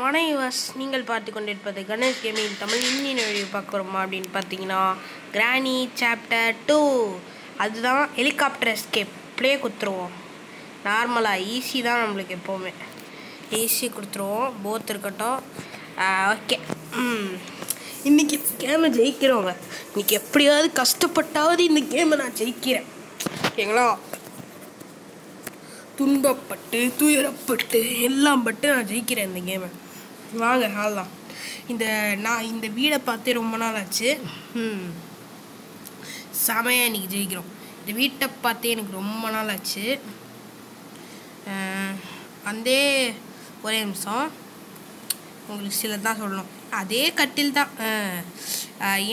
வணக்கம் நீங்கள் பார்த்து கொண்டிருப்பது கணேஷ் கேமிங் தமிழ் இன்னி வீடியோ பார்க்குறோமா அப்படின்னு பார்த்தீங்கன்னா கிராணி சாப்டர் டூ அதுதான் ஹெலிகாப்டர் எஸ்கேப் ப்ளே கொடுத்துருவோம். நார்மலாக ஈஸி தான் நம்மளுக்கு எப்போவுமே. ஈஸி கொடுத்துருவோம். போத் இருக்கட்டும். ஓகே இன்றைக்கி கேமை ஜெயிக்கிறவங்க இன்றைக்கி எப்படியாவது கஷ்டப்பட்டாவது இந்த கேமை நான் ஜெயிக்கிறேன். ஓகேங்களா? துன்பப்பட்டு துயரப்பட்டு எல்லாம் பட்டு நான் ஜெயிக்கிறேன் இந்த கேமை வாங்க ஆடலாம் இந்த நான் இந்த வீடை பார்த்தே ரொம்ப நாள் ஆச்சு. செமையாக இன்னைக்கு ஜெயிக்கிறோம். இந்த வீட்டை பார்த்தே எனக்கு ரொம்ப நாள் ஆச்சு. அஹ், அதே ஒரே நிமிஷம். உங்களுக்கு சில தான் சொல்லணும். அதே கட்டில் தான்.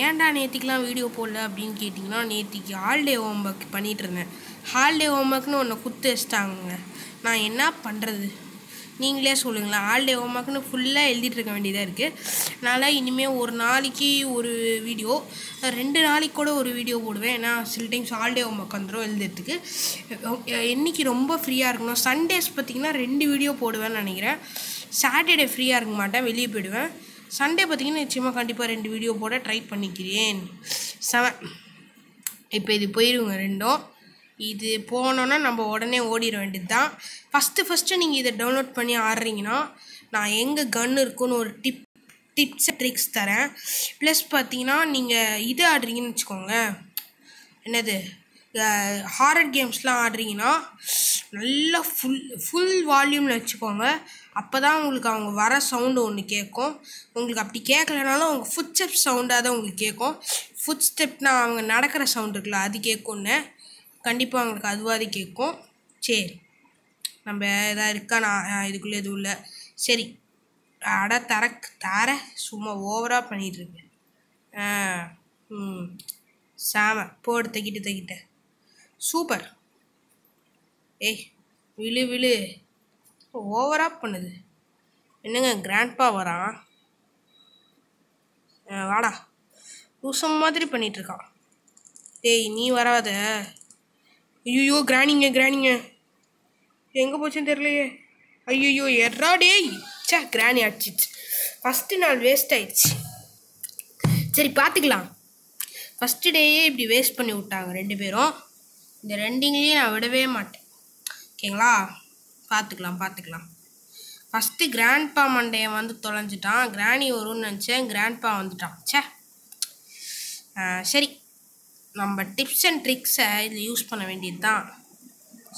ஏன்டா நேற்றுக்கெலாம் வீடியோ போடல அப்படின்னு கேட்டிங்கன்னா நேற்றுக்கு ஹாலிடே ஹோம்ஒர்க் பண்ணிகிட்ருந்தேன் ஹால்டே ஹாலிடே ஹோம்ஒர்க்னு ஒன்று குத்து வச்சிட்டாங்க நான் என்ன பண்ணுறது நீங்களே சொல்லுங்களேன். ஆல்டே ஹோம்ஒர்க்னு ஃபுல்லாக எழுதிட்டு இருக்க வேண்டியதாக இருக்குது அதனால் இனிமேல் ஒரு நாளைக்கு ஒரு வீடியோ ரெண்டு நாளைக்கு கூட ஒரு வீடியோ போடுவேன். ஏன்னா சில டைம்ஸ் ஆல்டே ஹோம்ஒர்க் வந்துடும் எழுதுறதுக்கு. என்னைக்கு ரொம்ப ஃப்ரீயாக இருக்கணும் சண்டேஸ் பார்த்திங்கன்னா ரெண்டு வீடியோ போடுவேன்னு நினைக்கிறேன். சாட்டர்டே ஃப்ரீயாக இருக்க மாட்டேன் வெளியே போயிடுவேன். சண்டே பார்த்திங்கன்னா நிச்சயமாக கண்டிப்பாக ரெண்டு வீடியோ போட ட்ரை பண்ணிக்கிறேன். செவன் இப்போ இது போயிடுங்க ரெண்டும். இது போனோன்னா நம்ம உடனே ஓடிட வேண்டியது தான் ஃபஸ்ட்டு ஃபஸ்ட்டு நீங்கள் இதை டவுன்லோட் பண்ணி ஆடுறீங்கன்னா நான் எங்கே கன் இருக்குன்னு ஒரு டிப் டிப்ஸ் ட்ரிக்ஸ் தரேன். ப்ளஸ் பார்த்தீங்கன்னா நீங்கள் இது ஆடுறீங்கன்னு வச்சுக்கோங்க. என்னது? ஹாரர் கேம்ஸ்லாம் ஆடுறீங்கன்னா நல்லா ஃபுல் ஃபுல் வால்யூமில் வச்சுக்கோங்க. அப்போ தான் உங்களுக்கு அவங்க வர சவுண்டு ஒன்று கேட்கும். உங்களுக்கு அப்படி கேட்கலனாலும் அவங்க ஃபுட் ஸ்டெப் சவுண்டாக தான் உங்களுக்கு கேட்கும். ஃபுட் ஸ்டெப்னால் அவங்க நடக்கிற சவுண்ட் இருக்குல்ல அது கேட்கும்னு. கண்டிப்பாக அவங்களுக்கு அதுவாதி கேட்கும் சரி நம்ம எதாவது இருக்கா? நான் இதுக்குள்ளே எதுவும் இல்லை. சரி. அட தர தர. சும்மா ஓவராக பண்ணிகிட்ருக்கு ஆ ம். சாம போடு தைக்கிட்டு தைக்கிட்ட. சூப்பர். ஏய் விழு விழு. ஓவராக பண்ணுது. என்னங்க கிராண்ட்பா வரான் ஆ, வாடா. லூசம் மாதிரி பண்ணிகிட்ருக்கான் இருக்கான். டேய் நீ வராத. ஐயோ கிராணிங்க கிராணிங்க எங்கே போச்சுன்னு தெரியலையே. ஐயோ எட்ரா டேய் சே கிராணி அடிச்சிச்சு. ஃபஸ்ட்டு நாள் வேஸ்ட் ஆயிடுச்சு. சரி பார்த்துக்கலாம் ஃபஸ்ட்டு டேயே இப்படி வேஸ்ட் பண்ணி விட்டாங்க ரெண்டு பேரும். இந்த ரெண்டிங்லேயும் நான் விடவே மாட்டேன். ஓகேங்களா பார்த்துக்கலாம் பார்த்துக்கலாம் ஃபஸ்ட்டு கிராண்ட்பா மண்டையன் வந்து தொலைஞ்சிட்டான். கிராணி வரும்னு நினச்சேன். கிராண்ட்பா வந்துட்டான். ச்சே. ஆ, சரி. நம்ம டிப்ஸ் அண்ட் ட்ரிக்ஸை இதில் யூஸ் பண்ண வேண்டியது தான்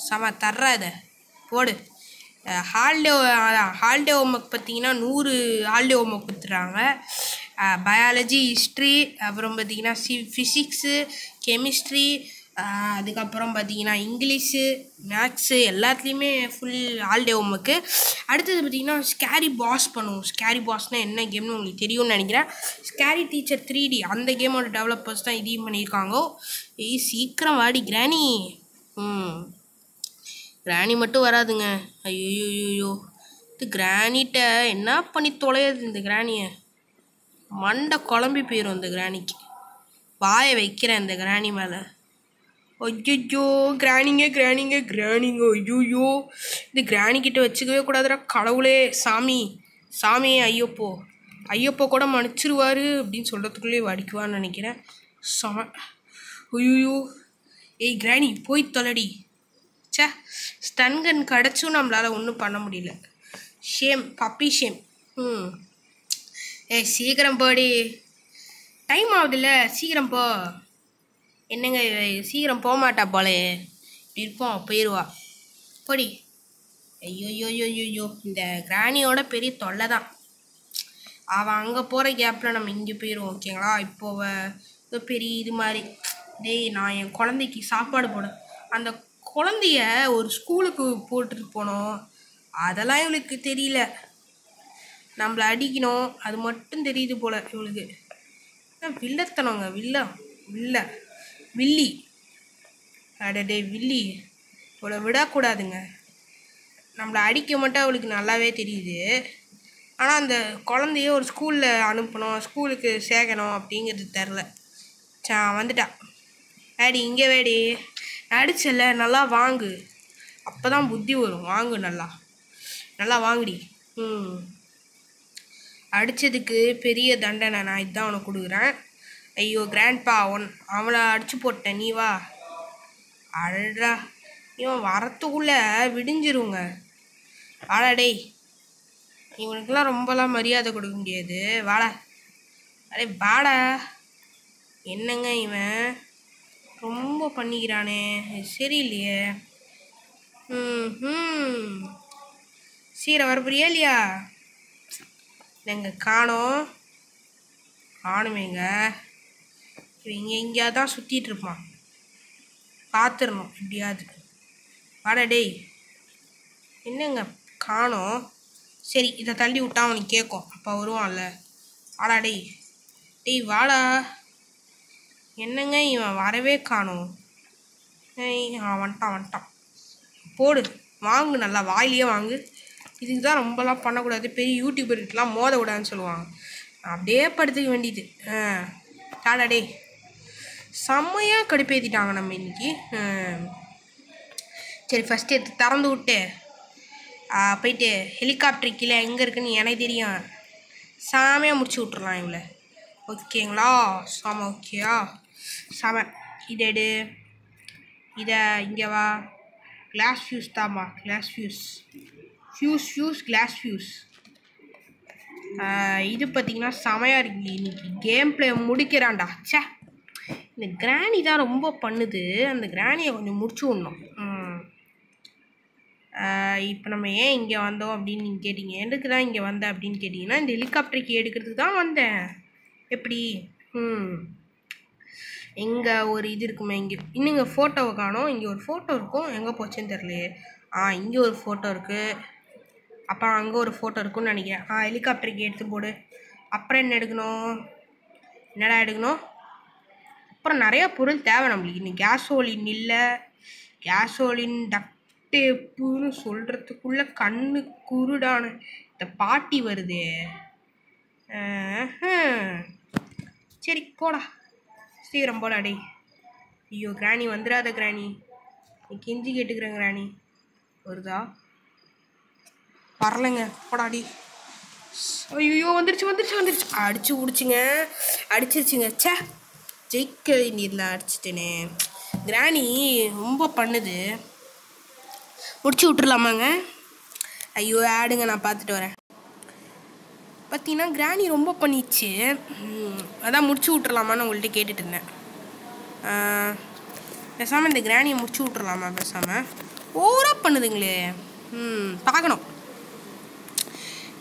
செம தர்ற இதை. போடு. ஹாலிடே ஹாலிடே ஹோம்ஒர்க் பார்த்தீங்கன்னா நூறு ஹாலிடே ஹோம்ஒர்க் கொடுத்துட்றாங்க. பயாலஜி ஹிஸ்ட்ரி அப்புறம் பார்த்தீங்கன்னா சி ஃபிசிக்ஸு கெமிஸ்ட்ரி அதுக்கப்புறம் பார்த்தீங்கன்னா இங்கிலீஷு மேக்ஸு எல்லாத்துலேயுமே ஃபுல் ஹாலிடே ஹோம்ஒர்க்கு அடுத்தது பார்த்தீங்கன்னா ஸ்கேரி பாஸ் பண்ணுவோம். ஸ்கேரி பாஸ்னால் என்ன கேம்னு உங்களுக்கு தெரியும்னு நினைக்கிறேன். ஸ்கேரி டீச்சர் த்ரீ டி அந்த கேமோட டெவலப்பர்ஸ் தான் இதையும் பண்ணியிருக்காங்க. ஏய் சீக்கிரம் வாடி கிராணி ம். கிராணி மட்டும் வராதுங்க. ஐயோயோயோ. இது கிரானிட்ட என்ன பண்ணி தொலையுது இந்த கிராணியை மண்டை குழம்பி போயிடும் இந்த கிராணிக்கு வாயை வைக்கிறேன் இந்த கிராணி மேலே. ஐயோ கிராணிங்க கிராணிங்க கிராணிங்க ஐயோயோ இந்த கிராணி கிட்ட வச்சுக்கவே கூடாதுடா கடவுளே. சாமி சாமி ஐயப்போ. ஐயப்போ கூட மன்னிச்சிருவார் அப்படின்னு சொல்கிறதுக்குள்ளேயே வடிக்குவான்னு நினைக்கிறேன். சம ஐயோ ஏய் கிராணி போய் தொலைடி. ச்சே ஸ்டன்கன் கிடச்சும் நம்மளால் ஒன்றும் பண்ண முடியல. ஷேம் பப்பி ஷேம் ம். ஏய் சீக்கிரம் போடி. டைம் ஆகுதுல்ல சீக்கிரம் போ. என்னங்க சீக்கிரம் போகமாட்டா போலையே. போலே இருப்போம் போயிடுவா போடி. ஐயோ ஐயோ இந்த கிராணியோட பெரிய தொல்லை தான். அவன் அங்கே போகிற கேப்பில் நம்ம இங்கே போயிடுவோம் ஓகேங்களா இப்போ பெரிய இது மாதிரி. டேய் நான் என் குழந்தைக்கு சாப்பாடு போட அந்த குழந்தைய ஒரு ஸ்கூலுக்கு போட்டுட்டு போனோம். அதெல்லாம் இவளுக்கு தெரியல. நம்மளை அடிக்கணும் அது மட்டும் தெரியுது போல இவளுக்கு. என்ன வில்லத்தனங்க வில்ல வில்ல. வில்லி. அடடே வில்லி. இவ்வளோ விடக்கூடாதுங்க. நம்மளை அடிக்க மட்டும் அவளுக்கு நல்லாவே தெரியுது. ஆனால் அந்த குழந்தைய ஒரு ஸ்கூலில் அனுப்பணும் ஸ்கூலுக்கு சேர்க்கணும் அப்படிங்கிறது தெரில. சா வந்துட்டான் ஏடி இங்கே வேடி. அடிச்சல நல்லா வாங்கு. அப்போ தான் புத்தி வரும். வாங்கு நல்லா. நல்லா வாங்குடி. ம். அடித்ததுக்கு பெரிய தண்டனை. நான் இதுதான் உனக்கு கொடுக்குறேன். ஐயோ கிராண்ட்பா ஒன் அவளை அடிச்சு போட்டேன் நீ வா. அடடா இவன் வரத்துக்குள்ளே விடிஞ்சிருங்க. வாடா டேய். இவனுக்கெல்லாம் ரொம்பலாம் மரியாதை கொடுக்க முடியாது. வாடா. அடே வாடா. என்னங்க இவன்? ரொம்ப பண்ணிக்கிறானே. சரி சரியில்லையே. ம் ம். சீரை வரப்புறியா இல்லையா? எங்கள் காணோம். காணுமேங்க. இவன் இங்கே எங்கேயாவது தான் சுற்றிட்டு இருப்பான் பார்த்துடணும் எப்படியாவது. வாடா டேய். என்னங்க? காணோம். சரி இதை தள்ளி விட்டா அவனுக்கு கேட்கும். அப்போ வருவான்ல. வாடா டேய். டேய் வாடா. என்னங்க இவன் வரவே காணோம். ஏய் அவன் வந்துட்டான் வந்துட்டான். போடு. வாங்கு நல்லா வாயிலேயே வாங்கு. இதுக்கு தான் ரொம்பலாம் பண்ணக்கூடாது. பெரிய யூடியூபர்கிட்டலாம் மோத சொல்லுவாங்க. அப்படியே படுத்துக்க வேண்டியது. ஆ. டாடா டே செம்மையாக கடுப்பேற்றிட்டாங்க நம்ம இன்றைக்கி சரி ஃபஸ்ட்டு எடுத்து திறந்து விட்டு போயிட்டு ஹெலிகாப்டர் கீழே எங்கே இருக்குன்னு எனக்கு தெரியும். சாமையாக முடிச்சு விட்றலாம் இவளை. ஓகேங்களா சாம ஓகேயா சாம. இதை எடு. இதை இங்கே வா. கிளாஸ் ஃபியூஸ் தாம்மா. Glass fuse fuse fuse glass fuse இது பார்த்தீங்கன்னா செமையாக இருக்கு இன்றைக்கி கேம் ப்ளே முடிக்கிறான்டா. ச்சே. இந்த கிராணி தான் ரொம்ப பண்ணுது. அந்த கிராணியை கொஞ்சம் முடிச்சு விடணும். இப்போ நம்ம ஏன் இங்கே வந்தோம் அப்படின்னு நீங்கள் கேட்டீங்க. எதுக்கு தான் இங்கே வந்த அப்படின்னு கேட்டிங்கன்னா இந்த ஹெலிகாப்டருக்கு எடுக்கிறதுக்கு தான் வந்தேன். எப்படி? ம். எங்கே ஒரு இது இருக்குமே இங்கே இன்னுங்க ஃபோட்டோவை காணோம். இங்கே ஒரு ஃபோட்டோ இருக்கும். எங்கே போச்சுன்னு தெரியலையே. ஆ இங்கே ஒரு ஃபோட்டோ இருக்குது அப்புறம் அங்கே ஒரு ஃபோட்டோ இருக்குன்னு நினைக்கிறேன். ஆ ஹெலிகாப்டருக்கு எடுத்து போடு. அப்புறம் என்ன எடுக்கணும்? என்னடா எடுக்கணும்? அப்புறம் நிறைய பொருள் தேவை நம்மளுக்கு. இன்னும் கேசோலின் இல்லை. கேசோலின் டக்டேப்புன்னு சொல்கிறதுக்குள்ள கண்ணு குருடான இந்த பாட்டி வருதே. சரி போடா. சீக்கிரம் போடா டேய். ஐயோ கிராணி வந்துடாத கிராணி நீ கெஞ்சி கேட்டுக்கிறேன் கிராணி வருதா? வரலைங்க. போடாடி ஐயோ வந்துருச்சு வந்துருச்சு வந்துருச்சு. அடிச்சு பிடிச்சிங்க. அடிச்சிருச்சுங்க. ச்சே. ஜெயிக்க வேண்டியதில் அடிச்சிட்டேனே. கிராணி ரொம்ப பண்ணுது. முடிச்சு விட்டுருலாமாங்க ஐயோ ஆடுங்க நான் பார்த்துட்டு வரேன். பார்த்தீங்கன்னா கிராணி ரொம்ப பண்ணிச்சு. அதான் முடிச்சு விட்டுறலாமான்னு உங்கள்கிட்ட கேட்டுட்டு இருந்தேன். பேசாமல் இந்த கிராணியை முடிச்சு விட்டுறலாமா பேசாமல் ஓவராக பண்ணுதுங்களே. ம் பார்க்கணும்.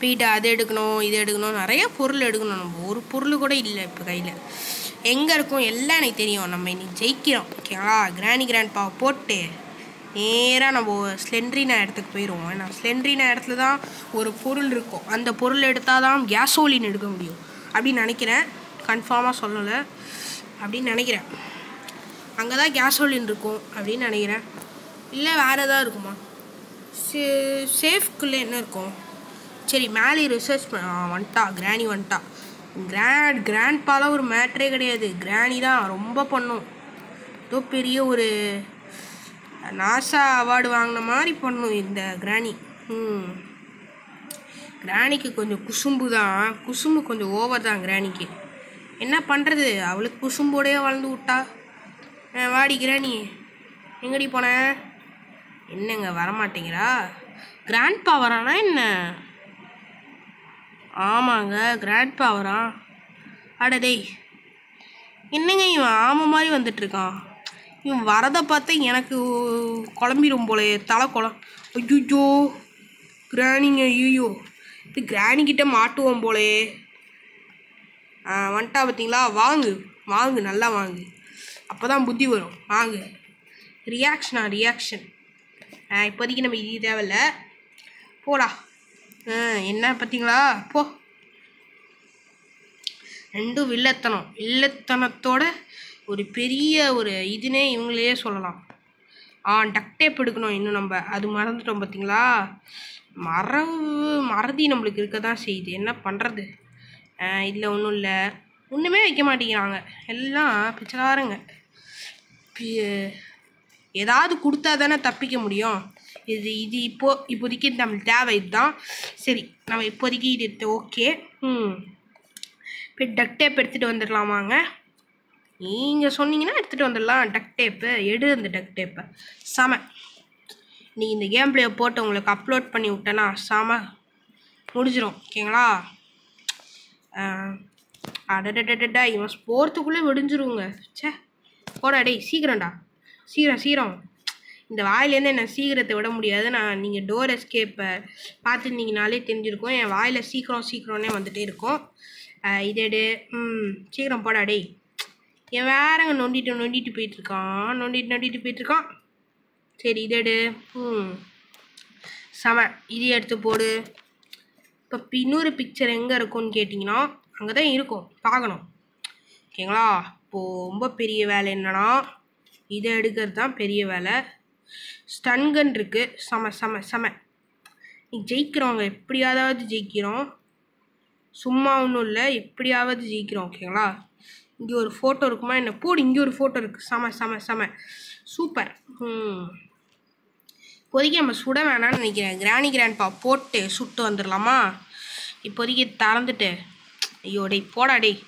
போயிட்டு அது எடுக்கணும் இது எடுக்கணும் நிறைய பொருள் எடுக்கணும் நம்ம. ஒரு பொருள் கூட இல்லை இப்போ கையில். எங்கே இருக்கும் எல்லாம் எனக்கு தெரியும். நம்ம இன்னைக்கு ஜெயிக்கிறோம். ஓகேங்களா கிராணி கிராண்ட் பாவை போட்டு நேராக நம்ம ஸ்லெண்ட்ரினா இடத்துக்கு போயிடுவோம் ஏன்னா ஸ்லெண்ட்ரினா இடத்துல தான் ஒரு பொருள் இருக்கும். அந்த பொருள் எடுத்தால் தான் கேசோலின் எடுக்க முடியும். அப்படின்னு நினைக்கிறேன். கன்ஃபார்மாக சொல்லலை. அப்படின்னு நினைக்கிறேன். அங்கே தான் கேசோலின் இருக்கும் அப்படின்னு நினைக்கிறேன். இல்லை வேறு எதாவது இருக்குமா? சே சேஃப்குள்ளே என்ன இருக்கும்? சரி மேலே ரிசர்ச் பண்ண வந்துட்டா. கிராணி வந்துட்டா. கிராண்ட் கிராண்ட்பாலாம் ஒரு மேட்ரே கிடையாது. கிராணி தான் ரொம்ப பண்ணும். ஏதோ பெரிய ஒரு நாசா அவார்டு வாங்கின மாதிரி பண்ணும் இந்த கிராணி ம். கிராணிக்கு கொஞ்சம் குசும்பு தான். குசும்பு கொஞ்சம் ஓவர் தான் கிராணிக்கு என்ன பண்ணுறது அவளுக்கு குசும்போடையே வளர்ந்து விட்டா. வாடி கிராணி எங்கடி போன? என்னங்க வரமாட்டேங்கிறா? கிராண்ட்பா வரானா என்ன? ஆமாங்க கிராண்ட் பவரா அட டேய் என்னங்க இவன் ஆமை மாதிரி வந்துட்டு இருக்கான் இவன் வரதை பார்த்தா எனக்கு குழம்பிடும் போலே தலை குளம் ஐயோ கிராணிங்க ஐயோ இது கிராணிக்கிட்ட மாட்டுவோம் போலே. ஆ வந்துட்டா பார்த்தீங்களா? வாங்கு வாங்கு நல்லா வாங்கு. அப்போ தான் புத்தி வரும். வாங்கு. ரியாக்ஷனா ரியாக்ஷன் இப்போதைக்கு நம்ம இது தேவையில்ல. போடா. என்ன பார்த்தீங்களா? போ. ரெண்டும் வில்லத்தனம். வில்லத்தனத்தோட ஒரு பெரிய ஒரு இதுனே இவங்களையே சொல்லலாம். ஆ டக்டேப் எடுக்கணும் இன்னும் நம்ம. அது மறந்துட்டோம் பார்த்தீங்களா? மறவு மறதி நம்மளுக்கு இருக்க தான் செய்யுது. என்ன பண்ணுறது இதில் ஒன்றும் இல்லை. ஒன்றுமே வைக்க மாட்டேங்கிறாங்க. எல்லாம் பிச்சைக்காரங்க. பி- ஏதாவது கொடுத்தா தானே தப்பிக்க முடியும். இது இது இப்போ இப்போதைக்கு நம்மளுக்கு தேவை இதுதான் சரி நம்ம இப்போதைக்கு இது ஓகே ம். இப்போ டக் டேப் எடுத்துகிட்டு வந்துடலாமாங்க நீங்கள் சொன்னீங்கன்னா எடுத்துகிட்டு வந்துடலாம். டக் டேப்பு எடு அந்த டக் டேப்பை செம. நீ இந்த கேம் பிளேயை போட்டு உங்களுக்கு அப்லோட் பண்ணி விட்டேன்னா செம. முடிஞ்சிடும் ஓகேங்களா அடடடடா இவன் போகிறதுக்குள்ளே விடிஞ்சிருங்க. ச்சே. போடா டேய் சீக்கிரம்டா. சீக்கிரம் சீக்கிரம். இந்த வாயிலேருந்து என்னை சீக்கிரத்தை விட முடியாது. நான் நீங்கள் டோர் எஸ்கேப்பை பார்த்துருந்தீங்கனாலே தெரிஞ்சிருக்கும். என் வாயில் சீக்கிரம் சீக்கிரம்னே வந்துட்டே இருக்கும். இதெடு எடு. ம் சீக்கிரம் போடா டேய். என் வேறங்க நொண்டிட்டு நொண்டிட்டு போயிட்டுருக்கான். நொண்டிட்டு நொண்டிட்டு போயிட்டுருக்கான். சரி இதெடு எடு. ம். செம இது எடுத்து போடு. இப்போ இன்னொரு பிக்சர் எங்கே இருக்கும்னு கேட்டிங்கன்னா அங்கே தான் இருக்கும். பார்க்கணும். ஓகேங்களா? இப்போது ரொம்ப பெரிய வேலை என்னன்னா இதை எடுக்கிறது தான் பெரிய வேலை. ஸ்டன்கன் இருக்குது செம செம செம. நீ ஜெயிக்கிறவங்க எப்படியாவது ஜெயிக்கிறோம். சும்மா ஒன்றும் இல்லை எப்படியாவது ஜெயிக்கிறோம் ஓகேங்களா? இங்கே ஒரு ஃபோட்டோ இருக்குமா? என்ன போடு இங்கே ஒரு ஃபோட்டோ இருக்குது செம செம செம. சூப்பர் ம் இப்போதைக்கு நம்ம சுட வேணாம்னு நினைக்கிறேன். கிராணி கிராண்ட்பா போட்டு சுட்டு வந்துடலாமா இப்போதைக்கு திறந்துட்டு. ஐயோ டேய் போடா டேய்.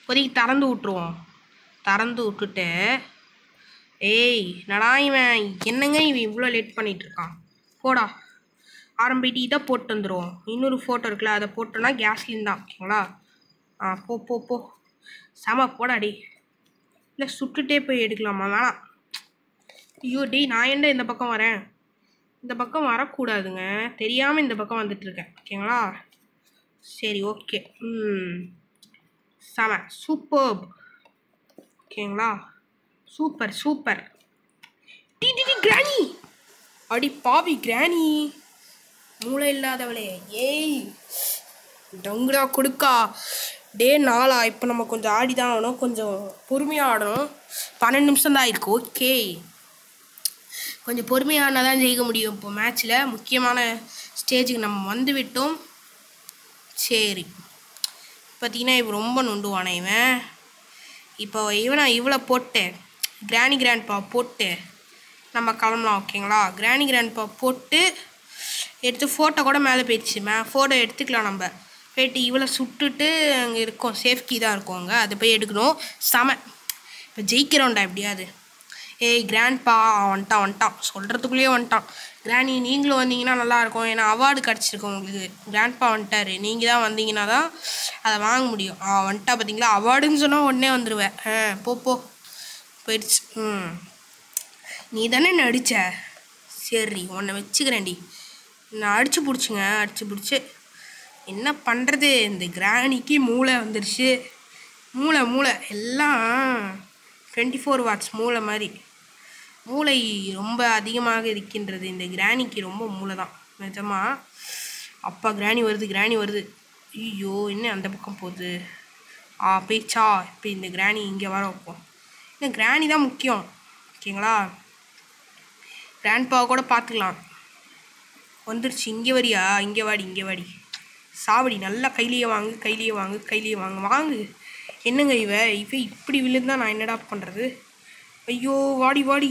இப்போதைக்கு திறந்து விட்ருவோம் திறந்து விட்டுட்டு ஏய் நடா இவன்? என்னங்க இவன் இவ்வளோ லேட் பண்ணிட்டு இருக்கான் போடா ஆரம்பிட்டு இதை போட்டு வந்துடுவோம் இன்னொரு ஃபோட்டோ இருக்குல்ல அதை போட்டோன்னா கேஸ்லின் தான் ஓகேங்களா? ஆ போ போ போ. செம போடா டே இல்லை சுட்டுட்டே போய் எடுக்கலாமா? வேணாம். ஐயோ டேய் நான் என்ன இந்த பக்கம் வரேன்? இந்த பக்கம் வரக்கூடாதுங்க. தெரியாமல் இந்த பக்கம் வந்துட்டுருக்கேன் ஓகேங்களா? சரி ஓகே. ம். செம சூப்பர் ஓகேங்களா? Super super. டிடிடி கிராணி. அடி பாவி கிராணி. மூளை இல்லாதவளே. ஏய். டங்குடா கொடுக்கா. டே நாளா. இப்போ நம்ம கொஞ்சம் ஆடி தான் ஆகணும். கொஞ்சம் பொறுமையாக ஆடணும். பன்னெண்டு நிமிஷம் தான் ஆயிருக்கு. ஓகே. கொஞ்சம் பொறுமையானா தான் ஜெயிக்க முடியும். இப்போ மேட்ச்சில் முக்கியமான ஸ்டேஜுக்கு நம்ம வந்து விட்டோம். சரி. பார்த்தீங்கன்னா இப்போ ரொம்ப நொண்டுவானே இவன்? இப்போ இவனை இவ்வளோ போட்டேன். கிராணி கிராண்ட்பா போட்டு நம்ம கிளம்பலாம் ஓகேங்களா? கிராணி கிராண்ட்பா போட்டு எடுத்து ஃபோட்டோ கூட மேலே போயிடுச்சு மே ஃபோட்டோ எடுத்துக்கலாம் நம்ம. போயிட்டு இவ்வளோ சுட்டுட்டு அங்கே இருக்கும். சேஃப்டி தான் இருக்கும் அங்கே. அதை போய் எடுக்கணும். செம. இப்போ ஜெயிக்கிறோம்டா எப்படியாவது. ஏய் கிராண்ட்பா வந்துட்டான் வந்துட்டான். சொல்கிறதுக்குள்ளேயே வந்துட்டான். கிராணி நீங்களும் வந்தீங்கன்னா நல்லாயிருக்கும் ஏன்னா அவார்டு கிடச்சிருக்கும் உங்களுக்கு. கிராண்ட்பா வந்துட்டாரு. நீங்கள் தான் வந்தீங்கன்னா தான் அதை வாங்க முடியும். ஆ வந்துட்டா பார்த்தீங்களா அவார்டுன்னு சொன்னால் உடனே வந்துடுவேன் ஆ போ போ. போயிடுச்சு. ம். நீ தானே நடித்த சரி உன்னை வச்சுக்கிறேன்டி. நான் அடிச்சு பிடிச்சிங்க அடிச்சு பிடிச்சி. என்ன பண்ணுறது இந்த கிராணிக்கு மூளை வந்துடுச்சு மூளை மூளை. எல்லாம் டுவெண்ட்டி ஃபோர் வாட்ஸ் மூளை மாதிரி. மூளை ரொம்ப அதிகமாக இருக்கின்றது. இந்த கிராணிக்கு ரொம்ப மூளை தான். நிஜமாக அப்பா கிராணி வருது கிராணி வருது. ஐயோ என்ன அந்த பக்கம் போகுது? ஆ பேச்சா இப்போ இந்த கிராணி இங்கே வர வைப்போம். இந்த கிராணி தான் முக்கியம். ஓகேங்களா? கிராண்ட்பாவை கூட பார்த்துக்கலாம். வந்துருச்சு. இங்கே வரியா? இங்கே வாடி இங்கே வாடி. சாவடி நல்லா கையிலேயே வாங்கு கையிலேயே வாங்கு கையிலேயே வாங்கு. வாங்கு. என்னங்க இவ? இவ இப்படி விழுந்தா நான் என்னடா பண்ணுறது ஐயோ வாடி வாடி.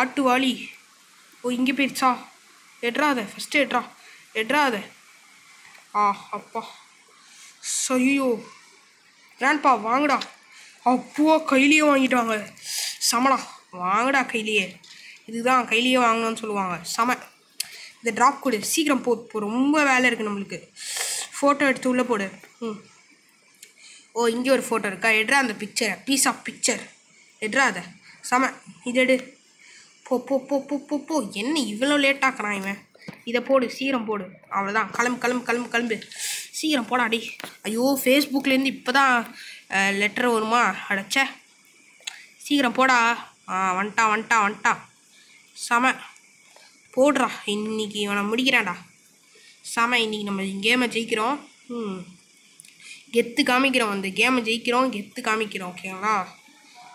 ஆட்டு வாளி ஓ இங்கே போயிடுச்சா? எட்ராத ஃபஸ்ட்டு எட்ரா எட்ராத ஆ அப்பா. ஐயோ கிராண்ட்பா வாங்கடா. அப்போ கையிலேயே வாங்கிட்டாங்க. சமடா. வாங்கடா கையிலேயே. இதுதான் கையிலேயே வாங்கணும்னு சொல்லுவாங்க. சம. இந்த ட்ராப் கொடு சீக்கிரம் போ. இப்போ ரொம்ப வேலை இருக்குது நம்மளுக்கு. ஃபோட்டோ எடுத்து உள்ளே போடு. ம். ஓ இங்கே ஒரு ஃபோட்டோ இருக்கா? எடுறா அந்த பிக்சரை பீஸ் ஆஃப் பிக்சர் எடுறா அதை. சம. இது எடு. போ போ போ போ போ போ. என்ன இவ்வளோ லேட்டாக்குறான் இவன்? இதை போடு சீக்கிரம் போடு. அவ்வளோதான் கிளம்பு கிளம்பு கிளம்பு கிளம்பு சீக்கிரம் போடா அடி. ஐயோ ஃபேஸ்புக்லேருந்து இப்போ தான் லெட்டர் வருமா? அடைச்ச. சீக்கிரம் போடா. ஆ வந்துட்டான் வந்துட்டான் வந்துட்டான் செம. போடுறா. இன்னைக்கு இவனை முடிக்கிறான்டா. செம இன்னைக்கு நம்ம கேமை ஜெயிக்கிறோம். ம். கெத்து காமிக்கிறோம். அந்த கேமை ஜெயிக்கிறோம். கெத்து காமிக்கிறோம். ஓகேங்களா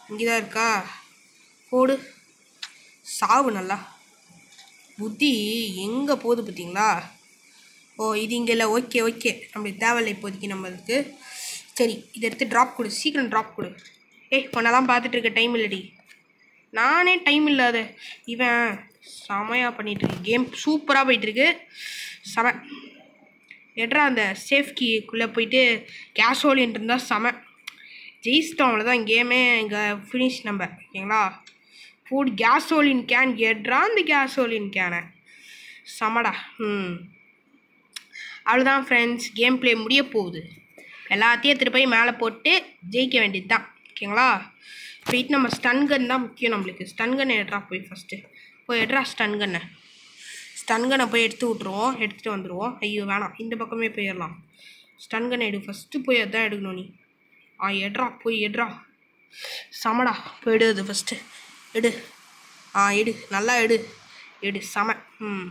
இங்கே தான் இருக்கா? போடு. சாவு நல்லா. புத்தி எங்கே போகுது பார்த்தீங்களா? ஓ இது இங்கே இல்லை. ஓகே ஓகே நம்மளுக்கு தேவையில்லை இப்போதைக்கு நம்மளுக்கு. சரி இதை எடுத்து ட்ராப் கொடு. சீக்கிரம் ட்ராப் கொடு. ஏய் உன்னெல்லாம் பார்த்துட்டு இருக்க டைம் இல்லடி. நானே டைம் இல்லாத. இவன் செமையாக பண்ணிகிட்ருக்கு கேம் சூப்பராக போயிட்டுருக்கு. செம. எட்ரா அந்த சேஃப்கிக்குள்ளே போயிட்டு கேஷோலின் இருந்தால் செம. ஜெயிச்சிட்டோம் அவ்வளோதான் கேமே இங்கே ஃபினிஷ் நம்ம ஓகேங்களா? ஃபுட் கேஸோலின் கேன் எட்ரா அந்த கேஸோலின் கேனை செமடா. ம். அவ்வளோதான் ஃப்ரெண்ட்ஸ் கேம் பிளே முடிய போகுது. எல்லாத்தையும் எடுத்துகிட்டு போய் மேலே போட்டு ஜெயிக்க வேண்டியது தான் ஓகேங்களா போயிட்டு நம்ம ஸ்டன் கன் தான் முக்கியம் நம்மளுக்கு. ஸ்டன் கன் எடுறா போய் ஃபஸ்ட்டு போய் எடுறா ஸ்டன் கன்னை ஸ்டன் கன்னை போய் எடுத்து விட்ருவோம் எடுத்துகிட்டு வந்துடுவோம் ஐயோ வேணாம். இந்த பக்கமே போயிடலாம். ஸ்டன் கன் எடு. ஃபஸ்ட்டு போய் அதான் எடுக்கணும் நீ. ஆ எடுறா. போய் எடுறா. சமடா. போய் அது ஃபஸ்ட்டு எடு. ஆ எடு. நல்லா எடு. எடு. சம. ம்.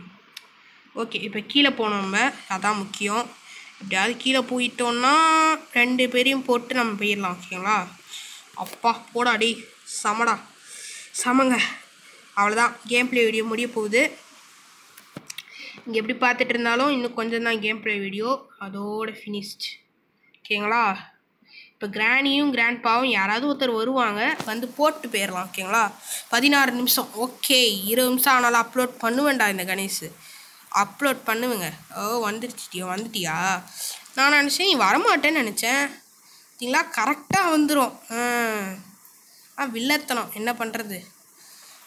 ஓகே இப்போ கீழே போனோம் நம்ம. அதான் முக்கியம். எப்படியாவது கீழே போயிட்டோன்னா ரெண்டு பேரையும் போட்டு நம்ம போயிடலாம் ஓகேங்களா? அப்பா போடா டேய் சமடா. சமங்க. அவ்வளோதான் கேம் பிளே வீடியோ முடிய போகுது. இங்கே எப்படி பார்த்துட்டு இருந்தாலும் இன்னும் கொஞ்சம் தான் கேம் பிளே வீடியோ அதோட ஃபினிஷ்ட் ஓகேங்களா? இப்போ கிராணியும் கிராண்ட்பாவும் யாராவது ஒருத்தர் வருவாங்க வந்து போட்டு போயிடலாம் ஓகேங்களா? பதினாறு நிமிஷம். ஓகே இருபது நிமிஷம் ஆனாலும் அப்லோட் பண்ணுவேண்டா இந்த கணேஷ். அப்லோட் பண்ணுவேங்க. ஓ வந்துருச்சிட்டியா வந்துட்டியா? நான் நினச்சேன் நீ வரமாட்டேன்னு நினச்சேன். பார்த்தீங்களா கரெக்டாக வந்துடும் ஆ. வில்லத்தனம். என்ன பண்ணுறது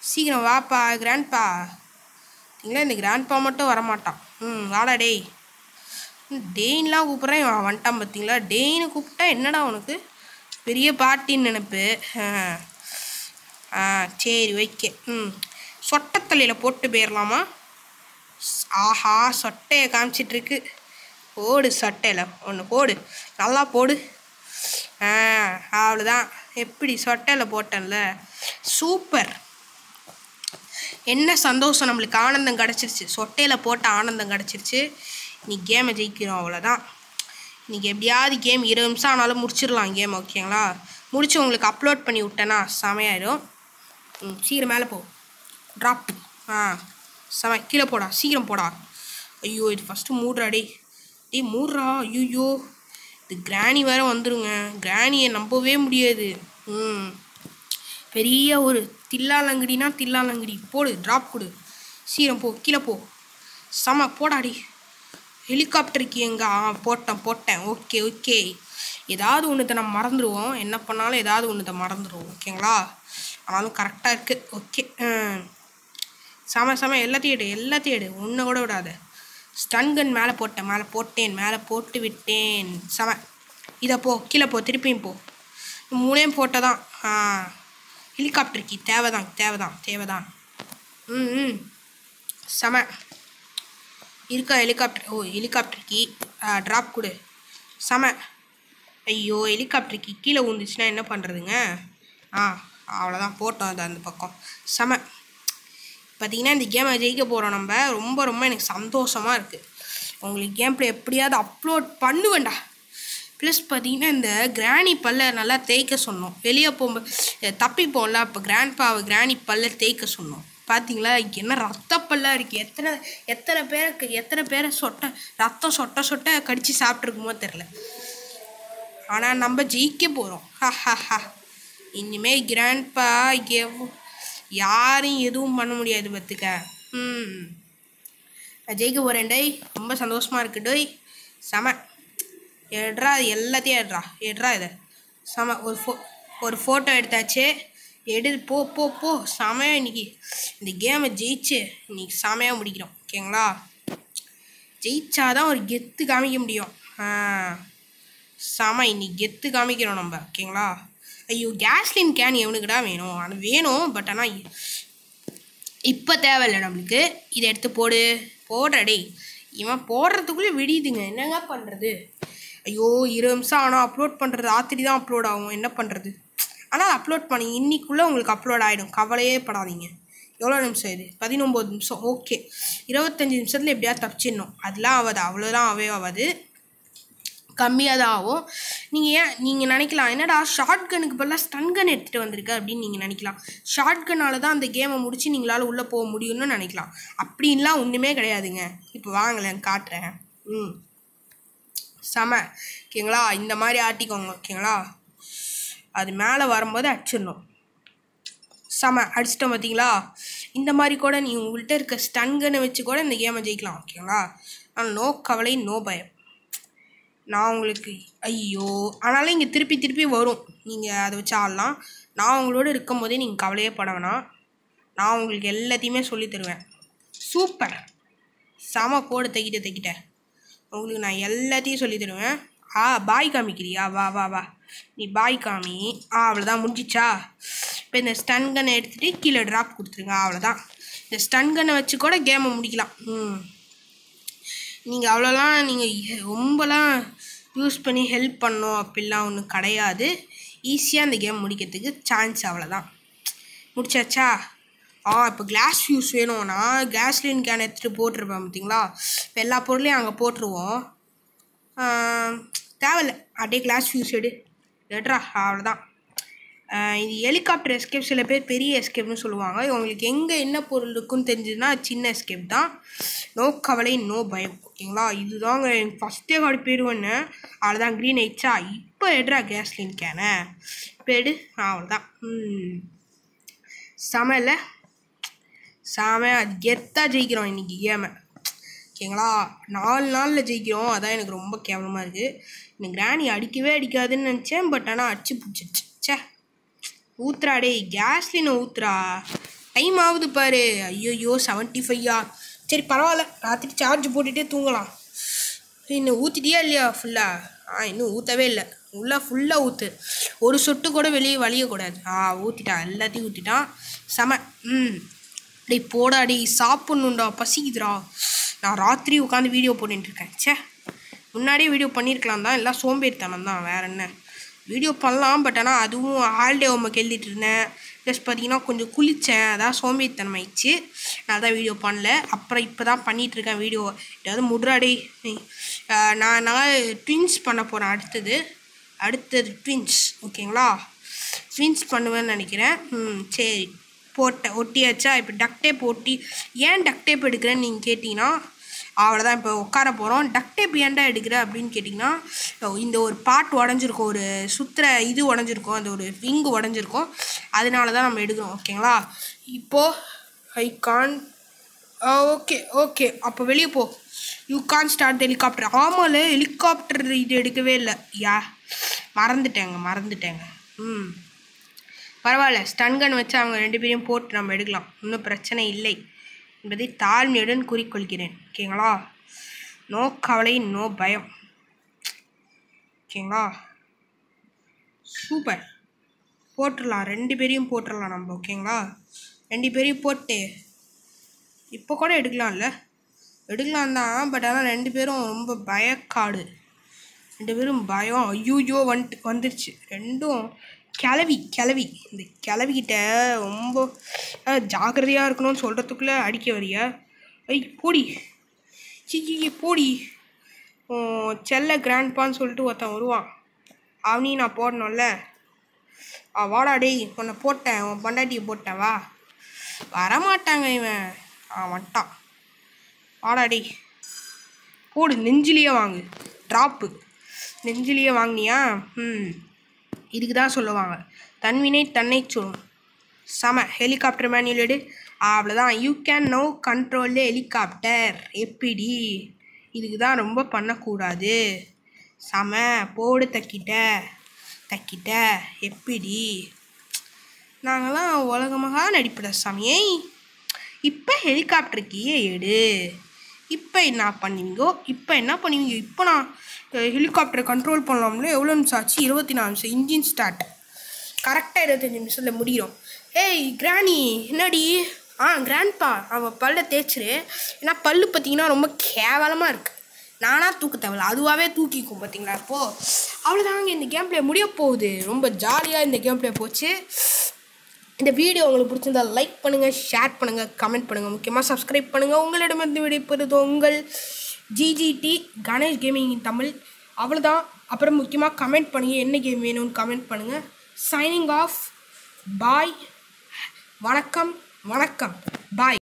சீக்கிரம் வாப்பா கிராண்ட்பா பார்த்தீங்களா இந்த கிராண்ட்பா மட்டும் வரமாட்டான். ம் வாடா டேய். டெயின்லாம் கூப்பிட்றேன் இவன் வந்துட்டான் பார்த்தீங்களா டெயின்னு கூப்பிட்டா என்னடா உனக்கு? பெரிய பாட்டின்னு நினப்பு. ஆ. சரி ஓகே ம். சொட்டத்தலையில் போட்டு போயிடலாமா ஆஹா சொட்டையை காமிச்சிட்ருக்கு போடு சொட்டையில். ஒன்று போடு. நல்லா போடு. ஆ அவ்வளோதான் எப்படி சொட்டையில் போட்டேன்ல? சூப்பர். என்ன சந்தோஷம் நம்மளுக்கு. ஆனந்தம் கிடச்சிருச்சு. சொட்டையில் போட்ட ஆனந்தம் கிடச்சிருச்சு. நீ கேமை ஜெயிக்கிறோம் அவ்வளோதான் இன்றைக்கி எப்படியாவது கேம் இருபது நிமிஷம் ஆனாலும் முடிச்சிடலாம் கேம் ஓகேங்களா? முடிச்சு உங்களுக்கு அப்லோட் பண்ணி விட்டேன்னா செமையாயிடும் ம் சீக்கிரம் மேலே போ. ட்ராப் ஆ. செவன் கீழே போடா சீக்கிரம் போடா. ஐயோ இது ஃபஸ்ட்டு மூடுறா டே டே மூடுறா ஐயோ இது கிராணி வேற வந்துருங்க. கிராணியை நம்பவே முடியாது. ம். பெரிய ஒரு தில்லாலங்கடினா தில்லாலங்கடி. போடு ட்ராப் கொடு. சீக்கிரம் போ கீழே போ. செம போடாடி ஹெலிகாப்டருக்கு எங்கே? ஆ போட்டேன் போட்டேன். Okay okay. ஏதாவது ஒன்றுத்தை நம்ம மறந்துடுவோம் என்ன பண்ணாலும் ஏதாவது ஒன்றுத்தை மறந்துடுவோம் ஓகேங்களா? ஆனாலும் கரெக்டாக இருக்குது ஓகே செம செம எல்லாத்தையும் எடு எல்லாத்தையும் எடு. ஒன்று கூட விடாத. ஸ்டன் கன் மேலே போட்டேன் மேலே போட்டேன் மேலே போட்டு விட்டேன். செம. இதை போ கீழே போ திருப்பியும் போ. மூணையும் போட்டதான். ஆ. ஹெலிகாப்டருக்கு தேவைதான் தேவைதான் தேவைதான். ம் ம். செம. இருக்கா ஹெலிகாப்டர் ஓ ஹெலிகாப்டருக்கு ட்ராப் கொடு. செம. ஐயோ ஹெலிகாப்டருக்கு கீழே விழுந்துச்சுன்னா என்ன பண்ணுறதுங்க ஆ அவ்வளோதான் போட்டோம் அது அந்த பக்கம். செம. பார்த்தீங்கன்னா இந்த கேமை ஜெயிக்க போகிறோம் நம்ம. ரொம்ப ரொம்ப எனக்கு சந்தோஷமாக இருக்குது உங்களுக்கு கேம் ப்ளே எப்படியாவது அப்லோட் பண்ணுவேன்டா. ப்ளஸ் பார்த்தீங்கன்னா இந்த கிராணி பல்ல நல்லா தேய்க்க சொன்னோம். வெளியே போகும்போது தப்பிப்போம்ல அப்போ கிராண்ட்பாவை கிராணி பல்ல தேய்க்க சொன்னோம். பார்த்தீங்களா என்ன ரத்த பல்லா இருக்குது எத்தனை எத்தனை பேருக்கு எத்தனை பேரை சொட்ட ரத்தம் சொட்ட சொட்ட கடித்து சாப்பிட்ருக்குமோ தெரில ஆனால் நம்ம ஜெயிக்க போகிறோம் ஹா இனிமேல் கிராண்ட்பா எவ் யாரையும் எதுவும் பண்ண முடியாது பார்த்துக்க. ம். நான் ஜெயிக்க போகிறேன் டேய் ரொம்ப சந்தோஷமாக இருக்கு. டேய் செம. எடுறா எல்லாத்தையும் எடுறா. எடுறா இதை. செம. ஒரு ஃபோ ஒரு ஃபோட்டோ எடுத்தாச்சு. எடு போ போ போ. செமையாக இன்றைக்கி இந்த கேமை ஜெயிச்சு இன்னைக்கு செமையாக முடிக்கிறோம். ஓகேங்களா ஜெயிச்சாதான் ஒரு கெத்து காமிக்க முடியும். ஆ. செம இன்னைக்கு கெத்து காமிக்கிறோம் நம்ம. ஓகேங்களா ஐயோ கேஸ்லின் கேன் எவனுக்குடா வேணும்? அது வேணும் பட் ஆனால் இப்போ தேவையில்லை நம்மளுக்கு. இதை எடுத்து போடு. போடுறடே இவன் போடுறதுக்குள்ளே விடியுதுங்க. என்னங்க பண்ணுறது ஐயோ இரு நிமிஷம். ஆனால் அப்லோட் பண்ணுறது ராத்திரி தான் அப்லோட் ஆகும். என்ன பண்ணுறது ஆனால் அப்லோட் பண்ணி இன்னிக்குள்ளே உங்களுக்கு அப்லோட் ஆகிடும் கவலையே படாதீங்க. எவ்வளோ நிமிஷம் இது? பதினொம்பது நிமிஷம். ஓகே. இருபத்தஞ்சி நிமிஷத்தில் எப்படியாவது தப்பிச்சிடணும். அதெல்லாம் ஆகாது. அவ்வளோதான் அவே ஆகாது. கம்மியாக தான் ஆகும் நீங்கள் ஏன் நீங்கள் நினைக்கலாம் என்னடா ஷார்ட் கனுக்கு பதிலாக ஸ்டன் கன் எடுத்துகிட்டு வந்திருக்க அப்படின்னு நீங்கள் நினைக்கலாம். ஷார்ட் தான் அந்த கேமை முடித்து நீங்களால் உள்ளே போக முடியும்னு நினைக்கலாம். அப்படின்லாம் ஒன்றுமே கிடையாதுங்க. இப்போ வாங்கலேன் காட்டுறேன். ம். செம. ஓகேங்களா? இந்த மாதிரி ஆட்டிக்கோங்க ஓகேங்களா? அது மேலே வரும்போது அடிச்சிடணும். செம. அடிச்சிட்டோம் பார்த்தீங்களா இந்த மாதிரி கூட நீ உங்கள்கிட்ட இருக்க ஸ்டன்கனை வச்சு கூட இந்த கேமை ஜெயிக்கலாம் ஓகேங்களா? ஆனால் நோ கவலை நோ பயம். நான் உங்களுக்கு ஐயோ. ஆனாலும் இங்கே திருப்பி திருப்பி வரும். நீங்கள் அதை வச்சு ஆடலாம். நான் உங்களோட இருக்கும் போதே நீங்கள் கவலையே பட வேணாம். நான் உங்களுக்கு எல்லாத்தையுமே சொல்லித் தருவேன். சூப்பர் செம போடு தைக்கிட்ட தைக்கிட்ட. உங்களுக்கு நான் எல்லாத்தையும் சொல்லித் தருவேன். ஆ பாய் காமிக்கிறியா? வா வா வா. நீ பாய் காமி. ஆ அவ்வளோதான் முடிஞ்சிச்சா? இப்போ இந்த ஸ்டன் கன்னை எடுத்துகிட்டு கீழே ட்ராப் கொடுத்துருங்க. அவ்வளோதான் இந்த ஸ்டன் கன்னை வச்சு கூட கேமை முடிக்கலாம். ம். நீங்கள் அவ்வளோலாம் நீங்கள் ரொம்பலாம் யூஸ் பண்ணி ஹெல்ப் பண்ணோம் அப்படிலாம் ஒன்றும் கிடையாது. ஈஸியாக அந்த கேம் முடிக்கிறதுக்கு சான்ஸ் அவ்வளோதான். முடிச்சாச்சா? ஆ இப்போ கிளாஸ் ஃபியூஸ் வேணும்னா கேஸ்லின் கேன் எடுத்துகிட்டு போட்டிருப்பேன் பார்த்தீங்களா? இப்போ எல்லா பொருளையும் அங்கே போட்டுருவோம். தேவையில்ல. அப்படியே கிளாஸ் ஃபியூஸ் எடு. எடுறா. அவ்வளோதான். இது ஹெலிகாப்டர் எஸ்கேப் சில பேர் பெரிய எஸ்கேப்னு சொல்லுவாங்க. உங்களுக்கு எங்கே என்ன பொருள் இருக்குன்னு தெரிஞ்சதுன்னா சின்ன எஸ்கேப் தான். நோ கவலை நோ பயம். ஓகேங்களா? இதுதாங்க எனக்கு ஃபஸ்ட்டே காடி போயிடுவேன்னு அவ்வளோதான் க்ரீன் ஆயிடுச்சா இப்போ எடுறா கேஸ்லின் கேனை இப்போ எடு. அவ்வளோதான் தான் சமையல செம. அது கெத்தாக ஜெயிக்கிறோம் இன்னைக்கு. கேமை ஓகேங்களா? நாலு நாளில் ஜெயிக்கிறோம். அதான் எனக்கு ரொம்ப கேவலமாக இருக்குது இந்த கிராணி அடிக்கவே அடிக்காதுன்னு நினச்சேன். பட் ஆனால் அடிச்சு பிடிச்சிருச்சு. ச்சே. ஊத்துறா டேய் கேஸ்லின் ஊத்துறா. டைம் ஆகுது பாரு. ஐயோயோ செவன்ட்டி ஃபைவா சரி பரவாயில்ல. ராத்திரி சார்ஜ் போட்டுகிட்டே தூங்கலாம். இன்னும் ஊற்றிட்டியா இல்லையா ஃபுல்லாக ஆ இன்னும் ஊற்றவே இல்லை. உள்ளே ஃபுல்லாக ஊற்று ஒரு சொட்டு கூட வெளியே வலியக்கூடாது. ஆ ஊற்றிட்டான் எல்லாத்தையும் ஊற்றிட்டான் செம. ம். டேய் போடா டேய். சாப்பிட்ணுண்டா பசிக்குதுடா. நான் ராத்திரி உட்காந்து வீடியோ போட்டுருக்கேன் சே ச்சே. முன்னாடியே வீடியோ பண்ணியிருக்கலாம் தான். எல்லாம் சோம்பேறித்தனம் தான் வேற என்ன? வீடியோ பண்ணலாம் பட் ஆனால் அதுவும் ஹாலிடே ஹோம்ஒர்க் எழுதிட்டு இருந்தேன். ப்ளஸ் பார்த்தீங்கன்னா கொஞ்சம் குளித்தேன் அதான் சோம்பேறித்தனம் ஆயிடுச்சு. நான் தான் வீடியோ பண்ணல. அப்புறம் இப்போ தான் பண்ணிகிட்டு இருக்கேன் வீடியோ. ஏதாவது முட்ராடி நான் நான் ட்வின்ஸ் பண்ண போகிறேன் அடுத்தது. அடுத்தது ட்வின்ஸ் ஓகேங்களா? ட்வின்ஸ் பண்ணுவேன்னு நினைக்கிறேன். ம் சரி. போட்டேன். ஒட்டியாச்சா? இப்போ டக்டேப் ஒட்டி. ஏன் டக்டேப் எடுக்கிறேன்னு நீங்கள் கேட்டிங்கன்னா அவ்வளோதான் இப்போ உட்கார போகிறோம் டக்டேப் பியண்டா எடுக்கிற அப்படின்னு கேட்டிங்கன்னா இந்த ஒரு பாட் உடஞ்சிருக்கும் ஒரு சுற்றுற இது உடஞ்சிருக்கும் அந்த ஒரு விங்கு உடஞ்சிருக்கும். அதனால தான் நம்ம எடுக்கிறோம் ஓகேங்களா? இப்போது ஐ கான் ஓகே ஓகே அப்போ வெளியே போ. யூ கான் ஸ்டார்ட் ஹெலிகாப்டர் ஆமாம்ல ஹெலிகாப்டர் இது எடுக்கவே இல்லை. யா மறந்துட்டேங்க மறந்துட்டேங்க. ம். பரவாயில்ல ஸ்டன்கன் வச்சு அவங்க ரெண்டு பேரையும் போட்டு நம்ம எடுக்கலாம். ஒன்றும் பிரச்சனை இல்லை. என்பதை தாழ்மையுடன் கூறிக்கொள்கிறேன். ஓகேங்களா? நோ கவலை நோ பயம். ஓகேங்களா? சூப்பர். போட்டுடலாம். ரெண்டு பேரையும் போட்டுடலாம் நம்ம ஓகேங்களா? ரெண்டு பேரையும் போட்டு. இப்போ கூட எடுக்கலாம்ல? எடுக்கலாம் தான் பட் ஆனால் ரெண்டு பேரும் ரொம்ப பயக்காடு. ரெண்டு பேரும் பயம். ஐயோயோ வந்துட்டு வந்துருச்சு. ரெண்டும் கிளவி கிளவி. இந்த கிளவிக்கிட்ட ரொம்ப ஜாக்கிரதையாக இருக்கணும்னு சொல்கிறதுக்குள்ளே அடிக்க வரியா? ஐ போடி. சிச்சி போடி. உன் செல்ல கிராண்ட்பான்னு சொல்லிட்டு ஒருத்தன் வருவான். அவனையும் நான் போடணும்ல. ஆ வாடா டேய் உன்னை போட்டேன். உன் பொண்டாட்டியை போட்டேன் வா. வரமாட்டாங்க இவன். ஆ வட்டான் வாடா டேய். போடு நெஞ்சிலேயே வாங்கு. ட்ராப்பு. நெஞ்சிலேயே வாங்கினியா? ம். இதுக்கு தான் சொல்லுவாங்க. தன்வினை தன்னை சொல்லும். செம ஹெலிகாப்டர் மேனுவல் எடு. அவ்வளோதான் you can no control helicopter எப்படி இதுக்கு தான் ரொம்ப பண்ணக்கூடாது. செம போடு தக்கிட்ட. தக்கிட்ட. எப்படி நாங்களாம் உலகமாக நடிப்பட சாமியை இப்போ ஹெலிகாப்டருக்கு எடு. இப்போ என்ன பண்ணுவீங்கோ? இப்போ என்ன பண்ணுவீங்க? இப்போ நான் ஹெலிகாப்டரை கண்ட்ரோல் பண்ணலாம்ல? எவ்வளோ நிமிஷம் ஆச்சு? இருபத்தி நாலு நிமிஷம். இன்ஜின் ஸ்டார்ட் கரெக்டாக இருபத்தஞ்சி நிமிஷத்தில் முடியும். ஏய் கிராணி என்னடி? ஆ கிராண்ட்பா அவன் பல்ல தேய்ச்சிரு. ஏன்னா பல்லு பார்த்தீங்கன்னா ரொம்ப கேவலமாக இருக்குது நானாக தூக்க தேவையில்ல. அதுவாகவே தூக்கிக்கும் பார்த்தீங்களா இப்போது அவ்வளோதாங்க இந்த கேம் பிளே முடிய போகுது. ரொம்ப ஜாலியாக இந்த கேம் பிளே போச்சு. இந்த வீடியோ உங்களுக்கு பிடிச்சிருந்தா லைக் பண்ணுங்கள் ஷேர் பண்ணுங்கள் கமெண்ட் பண்ணுங்கள் முக்கியமாக சப்ஸ்கிரைப் பண்ணுங்கள் உங்களிடமிருந்து விடைபெறுது உங்கள் ஜிஜிடி கணேஷ் கேமிங் தமிழ். அவ்வளோதான் அப்புறம் முக்கியமாக கமெண்ட் பண்ணுங்கள் என்ன கேம் வேணும்னு கமெண்ட் பண்ணுங்கள் சைனிங் ஆஃப் பாய் வணக்கம் வணக்கம். பாய்